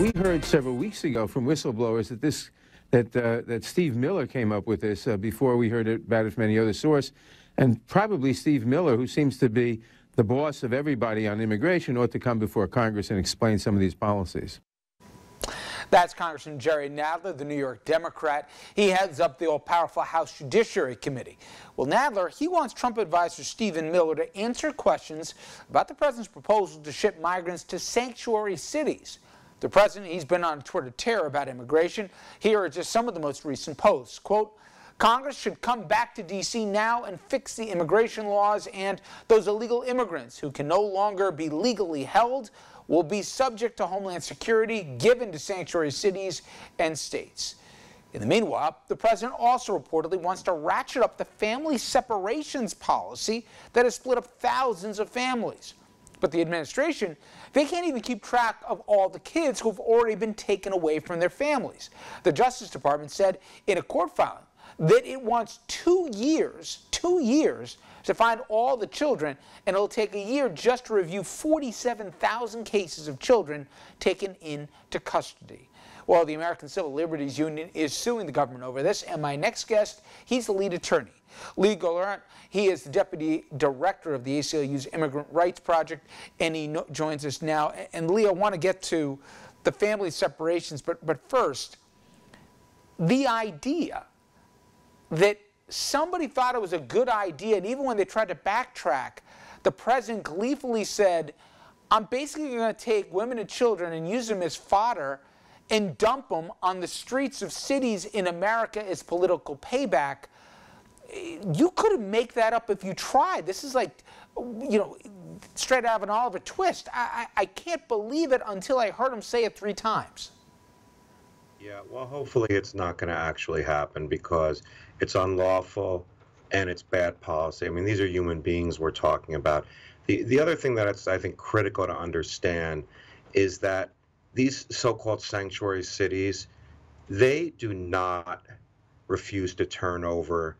We heard several weeks ago from whistleblowers that this that uh, that Steve Miller came up with this uh, before we heard about it from any other source, and probably Steve Miller, who seems to be the boss of everybody on immigration, ought to come before Congress and explain some of these policies. That's Congressman Jerry Nadler, the New York Democrat. He heads up the all-powerful House Judiciary Committee. Well, Nadler, he wants Trump advisor Stephen Miller to answer questions about the president's proposal to ship migrants to sanctuary cities. The president, he's been on Twitter tear about immigration. Here are just some of the most recent posts. Quote, Congress should come back to D.C. now and fix the immigration laws and those illegal immigrants who can no longer be legally held will be subject to Homeland Security given to sanctuary cities and states. In the meanwhile, the president also reportedly wants to ratchet up the family separations policy that has split up thousands of families. But the administration, they can't even keep track of all the kids who've already been taken away from their families. The Justice Department said in a court filing that it wants two years, two years to find all the children, and it'll take a year just to review 47,000 cases of children taken into custody. Well, the American Civil Liberties Union is suing the government over this, and my next guest, he's the lead attorney. Lee Gelernt, he is the deputy director of the ACLU's Immigrant Rights Project, and he no joins us now. And Lee, I want to get to the family separations, but, but first, the idea that somebody thought it was a good idea, and even when they tried to backtrack, the president gleefully said, I'm basically going to take women and children and use them as fodder and dump them on the streets of cities in America as political payback. You couldn't make that up if you tried. This is like, you know, straight out of an Oliver Twist. I, I, I can't believe it until I heard him say it three times. Yeah, well, hopefully it's not going to actually happen because it's unlawful and it's bad policy. I mean, these are human beings we're talking about. The, the other thing that I think, critical to understand is that these so called sanctuary cities, they do not refuse to turn over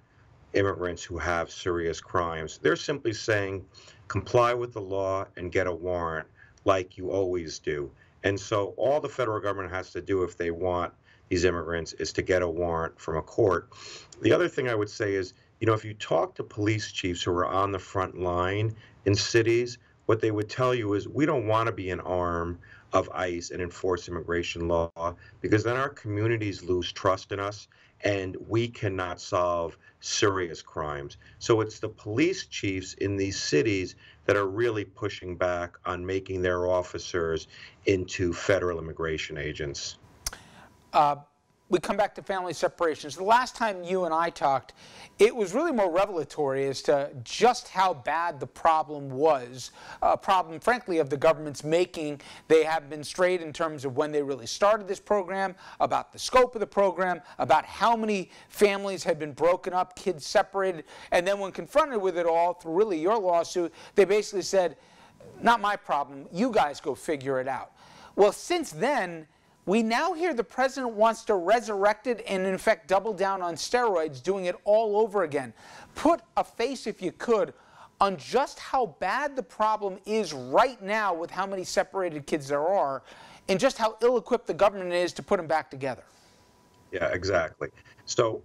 immigrants who have serious crimes. They're simply saying, comply with the law and get a warrant like you always do. And so all the federal government has to do if they want these immigrants is to get a warrant from a court. The other thing I would say is, you know, if you talk to police chiefs who are on the front line in cities, what they would tell you is we don't want to be an arm of ICE and enforce immigration law because then our communities lose trust in us and we cannot solve serious crimes. So it's the police chiefs in these cities that are really pushing back on making their officers into federal immigration agents. Uh, we come back to family separations. The last time you and I talked, it was really more revelatory as to just how bad the problem was. A problem, frankly, of the government's making. They have been straight in terms of when they really started this program, about the scope of the program, about how many families had been broken up, kids separated. And then when confronted with it all through really your lawsuit, they basically said, not my problem, you guys go figure it out. Well, since then, we now hear the president wants to resurrect it and, in fact, double down on steroids, doing it all over again. Put a face, if you could, on just how bad the problem is right now with how many separated kids there are and just how ill equipped the government is to put them back together. Yeah, exactly. So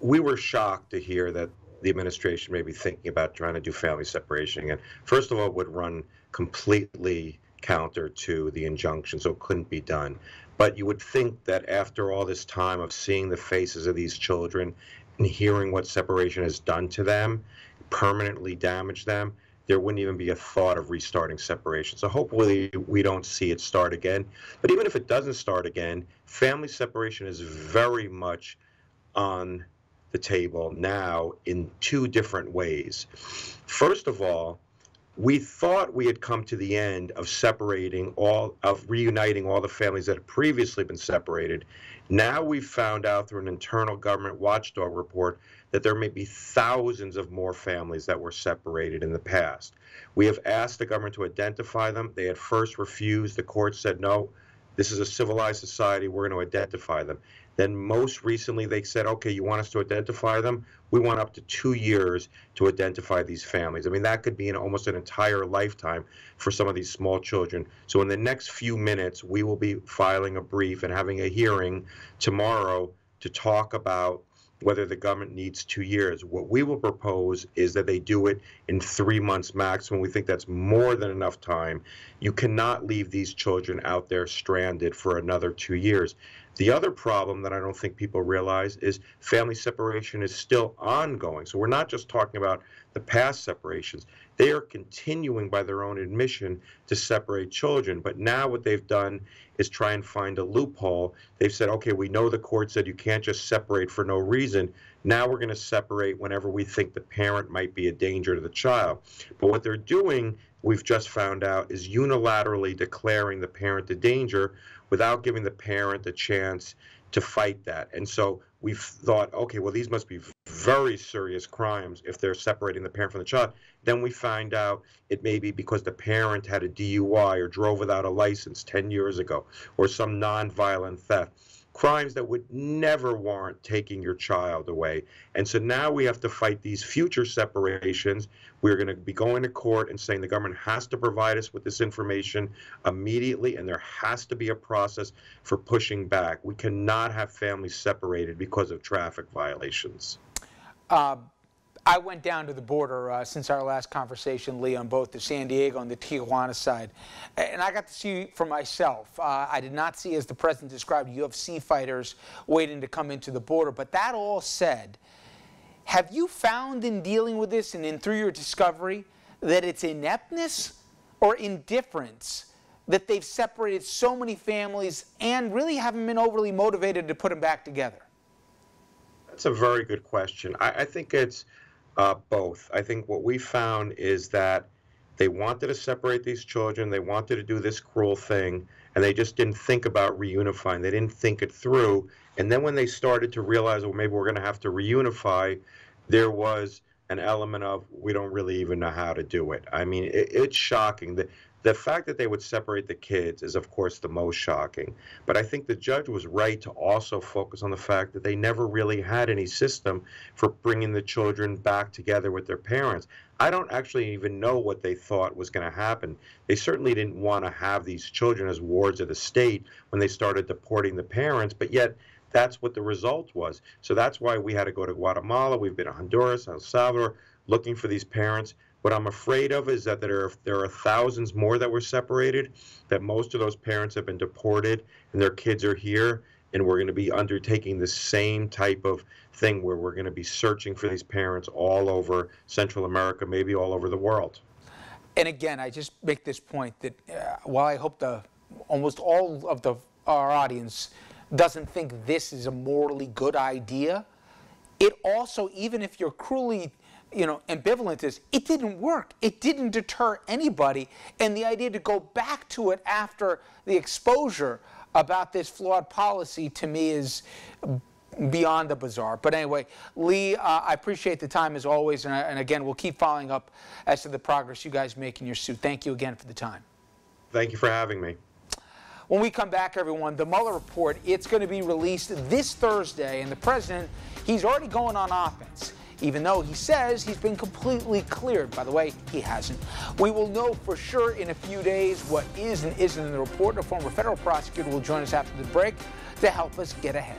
we were shocked to hear that the administration may be thinking about trying to do family separation again. First of all, it would run completely counter to the injunction, so it couldn't be done. But you would think that after all this time of seeing the faces of these children and hearing what separation has done to them, permanently damaged them, there wouldn't even be a thought of restarting separation. So hopefully we don't see it start again. But even if it doesn't start again, family separation is very much on the table now in two different ways. First of all, we thought we had come to the end of separating all of reuniting all the families that had previously been separated. Now we've found out through an internal government watchdog report that there may be thousands of more families that were separated in the past. We have asked the government to identify them. They at first refused. The court said no this is a civilized society. We're going to identify them Then most recently, they said, okay, you want us to identify them? We want up to two years to identify these families. I mean, that could be in almost an entire lifetime for some of these small children. So in the next few minutes, we will be filing a brief and having a hearing tomorrow to talk about whether the government needs two years. What we will propose is that they do it in three months maximum. We think that's more than enough time. You cannot leave these children out there stranded for another two years. The other problem that I don't think people realize is family separation is still ongoing. So we're not just talking about the past separations. They are continuing by their own admission to separate children. But now what they've done is try and find a loophole. They've said, okay, we know the court said you can't just separate for no reason. Now we're going to separate whenever we think the parent might be a danger to the child. But what they're doing, we've just found out, is unilaterally declaring the parent the danger without giving the parent the chance to fight that. And so we've thought, okay, well, these must be very serious crimes if they're separating the parent from the child. Then we find out it may be because the parent had a DUI or drove without a license 10 years ago or some nonviolent theft crimes that would never warrant taking your child away. And so now we have to fight these future separations. We're going to be going to court and saying the government has to provide us with this information immediately, and there has to be a process for pushing back. We cannot have families separated because of traffic violations. Uh, I went down to the border uh, since our last conversation, Lee, on both the San Diego and the Tijuana side. And I got to see for myself. Uh, I did not see, as the president described, UFC fighters waiting to come into the border. But that all said, have you found in dealing with this and in through your discovery that it's ineptness or indifference that they've separated so many families and really haven't been overly motivated to put them back together? That's a very good question. I, I think it's uh, both. I think what we found is that they wanted to separate these children. They wanted to do this cruel thing, and they just didn't think about reunifying. They didn't think it through. And then when they started to realize, well, maybe we're going to have to reunify, there was an element of we don't really even know how to do it. I mean, it, it's shocking. that. The fact that they would separate the kids is, of course, the most shocking. But I think the judge was right to also focus on the fact that they never really had any system for bringing the children back together with their parents. I don't actually even know what they thought was going to happen. They certainly didn't want to have these children as wards of the state when they started deporting the parents, but yet that's what the result was. So that's why we had to go to Guatemala. We've been to Honduras, El Salvador, looking for these parents. What I'm afraid of is that there are there are thousands more that were separated, that most of those parents have been deported and their kids are here, and we're going to be undertaking the same type of thing where we're going to be searching for these parents all over Central America, maybe all over the world. And again, I just make this point that uh, while I hope the almost all of the our audience doesn't think this is a morally good idea, it also, even if you're cruelly you know, ambivalent is it didn't work. It didn't deter anybody. And the idea to go back to it after the exposure about this flawed policy to me is beyond the bizarre. But anyway, Lee, uh, I appreciate the time as always. And, and again, we'll keep following up as to the progress you guys make in your suit. Thank you again for the time. Thank you for having me. When we come back, everyone, the Mueller report, it's going to be released this Thursday. And the president, he's already going on offense even though he says he's been completely cleared. By the way, he hasn't. We will know for sure in a few days what is and isn't in the report. A former federal prosecutor will join us after the break to help us get ahead.